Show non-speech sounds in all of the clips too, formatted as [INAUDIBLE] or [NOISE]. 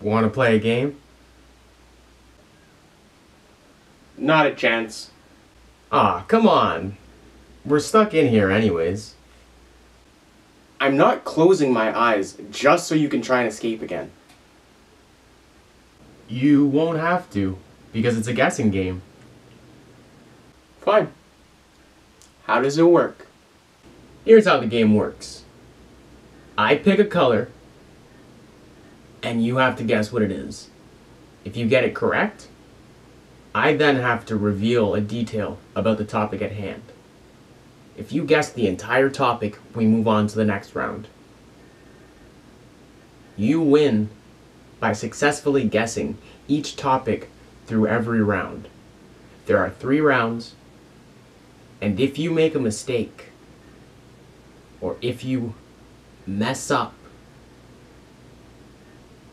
Want to play a game? Not a chance. Ah, come on. We're stuck in here anyways. I'm not closing my eyes just so you can try and escape again. You won't have to, because it's a guessing game. Fine. How does it work? Here's how the game works. I pick a color, and you have to guess what it is. If you get it correct, I then have to reveal a detail about the topic at hand. If you guess the entire topic, we move on to the next round. You win by successfully guessing each topic through every round. There are three rounds, and if you make a mistake, or if you mess up,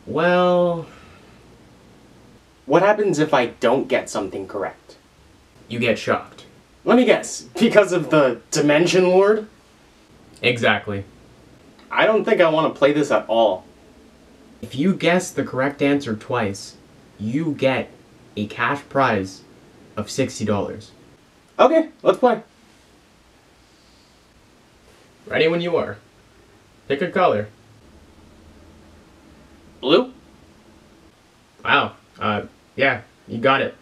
well, What happens if I don't get something correct? you get shocked. Let me guess. Because of the Dimension Lord? Exactly. I don't think I want to play this at all. If you guess the correct answer twice, you get a cash prize of $60. Okay, let's play. Ready when you are. Pick a color. Blue? Wow. Uh, yeah, you got it.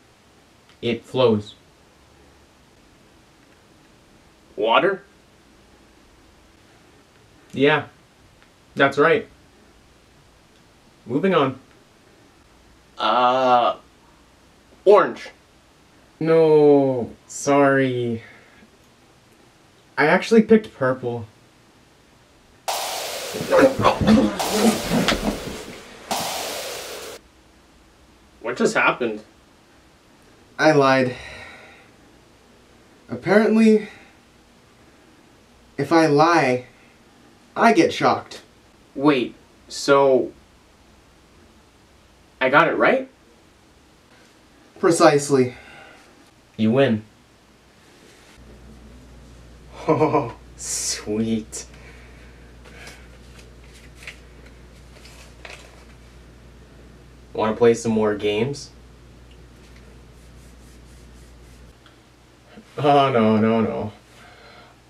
It flows. Water? Yeah, that's right. Moving on. Uh. Orange. No, sorry. I actually picked purple. [LAUGHS] What just happened? I lied. Apparently, if I lie, I get shocked. Wait, so. I got it right? Precisely. You win. [LAUGHS] Oh, sweet. Want to play some more games? Oh, no, no, no.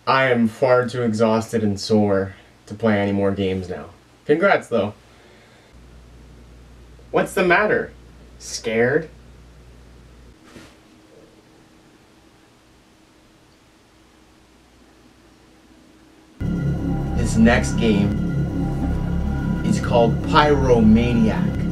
I am far too exhausted and sore to play any more games now. Congrats, though. What's the matter? Scared? This next game is called Pyromaniac.